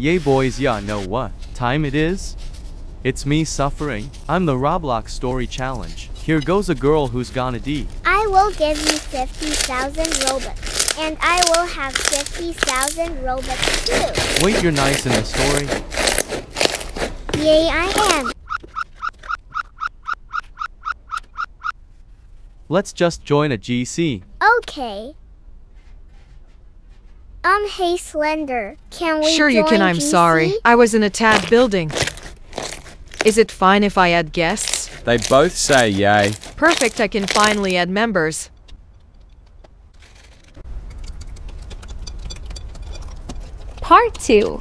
Yay boys yeah know what time it is? It's me suffering. I'm the Roblox story challenge. Here goes a girl who's gonna D. I will give you 50,000 Robux. And I will have 50,000 Robux too. Wait you're nice in the story? Yay, I am. Let's just join a GC. Okay. Um, hey Slender, can we Sure you can, I'm GC? sorry. I was in a tad building. Is it fine if I add guests? They both say yay. Perfect, I can finally add members. Part 2